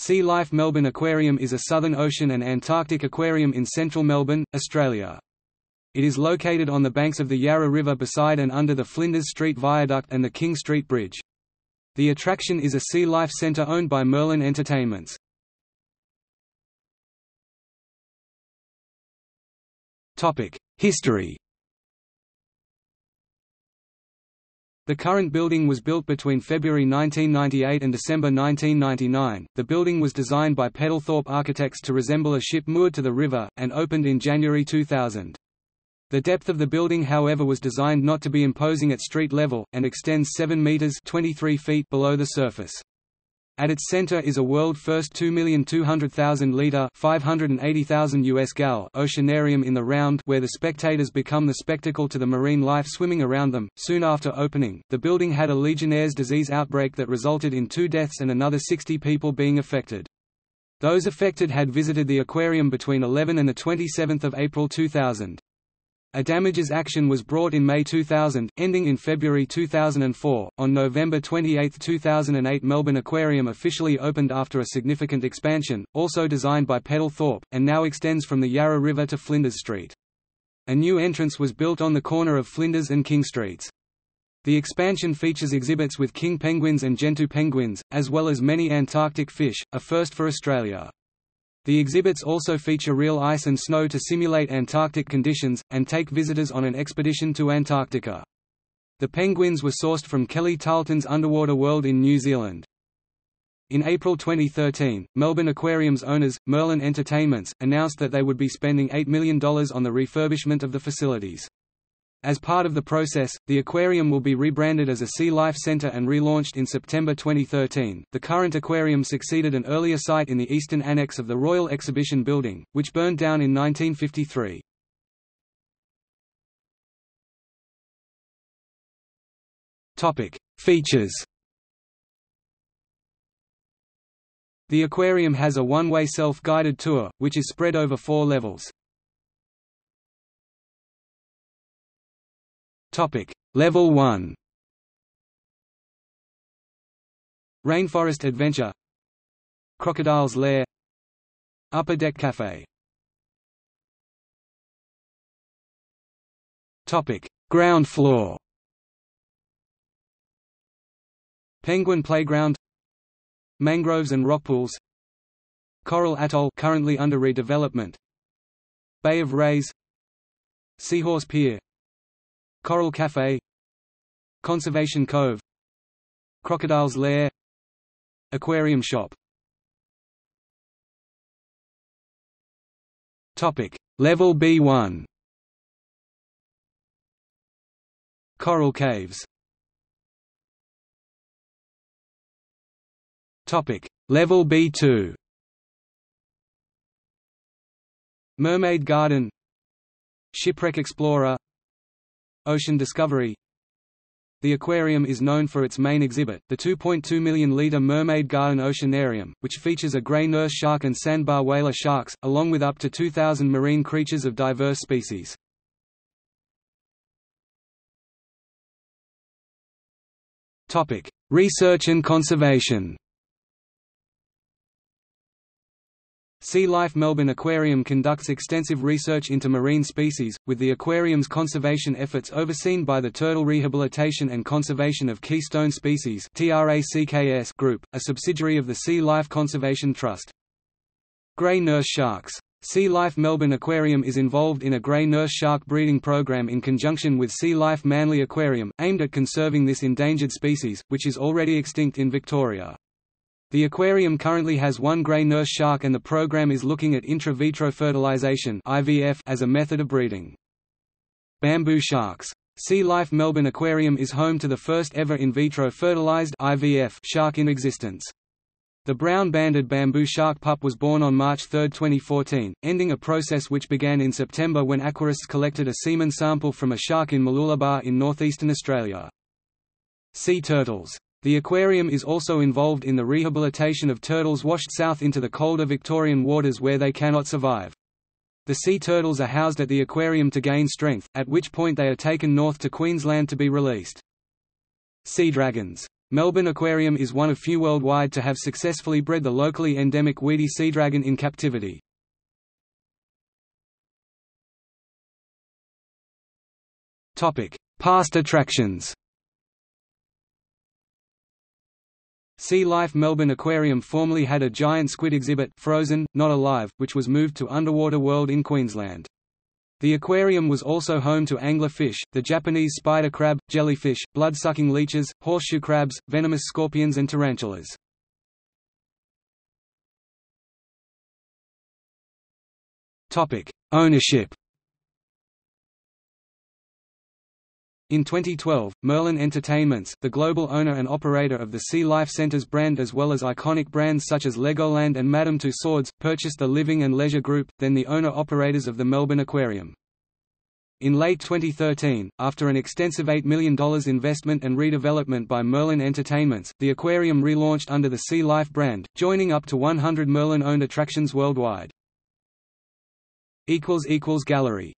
Sea Life Melbourne Aquarium is a Southern Ocean and Antarctic aquarium in central Melbourne, Australia. It is located on the banks of the Yarra River beside and under the Flinders Street Viaduct and the King Street Bridge. The attraction is a sea life centre owned by Merlin Entertainments. History The current building was built between February 1998 and December 1999. The building was designed by Peddle Thorp Architects to resemble a ship moored to the river, and opened in January 2000. The depth of the building however was designed not to be imposing at street level, and extends 7 metres 23 feet below the surface. At its center is a world-first 2,200,000-liter (580,000 US gal) oceanarium in the round where the spectators become the spectacle to the marine life swimming around them. Soon after opening, the building had a Legionnaire's disease outbreak that resulted in two deaths and another 60 people being affected. Those affected had visited the aquarium between 11 and 27 April 2000. A damages action was brought in May 2000, ending in February 2004. On November 28, 2008, Melbourne Aquarium officially opened after a significant expansion, also designed by Peddle Thorp, and now extends from the Yarra River to Flinders Street. A new entrance was built on the corner of Flinders and King Streets. The expansion features exhibits with king penguins and gentoo penguins, as well as many Antarctic fish, a first for Australia. The exhibits also feature real ice and snow to simulate Antarctic conditions, and take visitors on an expedition to Antarctica. The penguins were sourced from Kelly Tarleton's Underwater World in New Zealand. In April 2013, Melbourne Aquarium's owners, Merlin Entertainments, announced that they would be spending $8 million on the refurbishment of the facilities. As part of the process, the aquarium will be rebranded as a Sea Life Centre and relaunched in September 2013. The current aquarium succeeded an earlier site in the eastern annex of the Royal Exhibition Building, which burned down in 1953. Topic: Features. The aquarium has a one-way self-guided tour, which is spread over four levels. Topic: Level 1. Rainforest Adventure. Crocodile's Lair. Upper Deck Cafe. Topic: Ground floor. Penguin Playground. Mangroves and rock pools. Coral Atoll currently under redevelopment. Bay of Rays. Seahorse Pier Coral Cafe Conservation Cove Crocodile's Lair Aquarium Shop. Topic Level B1 Coral Caves. Topic Level B2 Mermaid Garden Shipwreck Explorer Ocean Discovery The aquarium is known for its main exhibit, the 2.2 million-litre Mermaid Garden Oceanarium, which features a grey nurse shark and sandbar whaler sharks, along with up to 2,000 marine creatures of diverse species. Research and conservation Sea Life Melbourne Aquarium conducts extensive research into marine species, with the aquarium's conservation efforts overseen by the Turtle Rehabilitation and Conservation of Keystone Species Group, a subsidiary of the Sea Life Conservation Trust. Grey nurse sharks. Sea Life Melbourne Aquarium is involved in a grey nurse shark breeding program in conjunction with Sea Life Manly Aquarium, aimed at conserving this endangered species, which is already extinct in Victoria. The aquarium currently has one grey nurse shark and the program is looking at intra vitro fertilization as a method of breeding. Bamboo sharks. Sea Life Melbourne Aquarium is home to the first ever in vitro fertilized IVF shark in existence. The brown-banded bamboo shark pup was born on March 3, 2014, ending a process which began in September when aquarists collected a semen sample from a shark in Mooloolaba in northeastern Australia. Sea turtles. The aquarium is also involved in the rehabilitation of turtles washed south into the colder Victorian waters where they cannot survive. The sea turtles are housed at the aquarium to gain strength, at which point they are taken north to Queensland to be released. Sea dragons. Melbourne Aquarium is one of few worldwide to have successfully bred the locally endemic weedy sea dragon in captivity. Past attractions Sea Life Melbourne Aquarium formerly had a giant squid exhibit frozen, not alive, which was moved to Underwater World in Queensland. The aquarium was also home to angler fish, the Japanese spider crab, jellyfish, blood-sucking leeches, horseshoe crabs, venomous scorpions and tarantulas. Ownership In 2012, Merlin Entertainments, the global owner and operator of the Sea Life Centres brand as well as iconic brands such as Legoland and Madame Tussauds, purchased the Living and Leisure Group, then the owner-operators of the Melbourne Aquarium. In late 2013, after an extensive $8 million investment and redevelopment by Merlin Entertainments, the aquarium relaunched under the Sea Life brand, joining up to 100 Merlin-owned attractions worldwide. Gallery